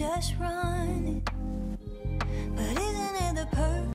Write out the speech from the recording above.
just running